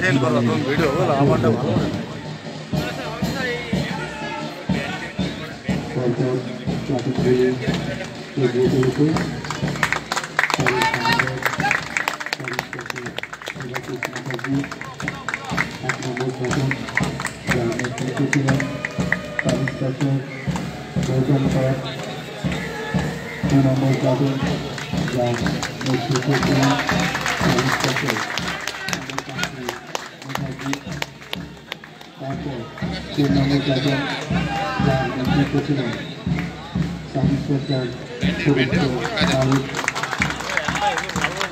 Sell করা তুমি ভিডিওগুলো আমারটা ভালো না গৌতম के मैंने दादा मैं कुछ ना सांसद का छोटे आउट मैंने दादा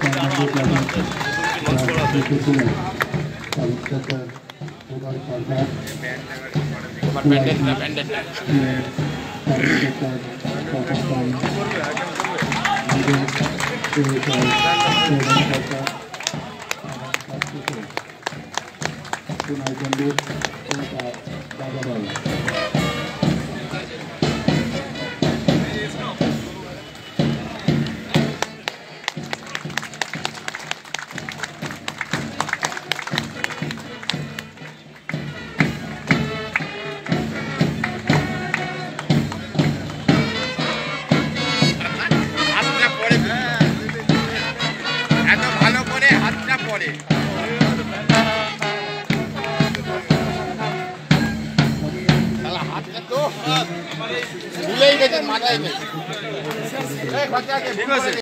मैं कुछ ना सांसद का पूरा दादा Thank you. Thank you. ভুলেই গেছেন মাথায় নেই ঠিক আছে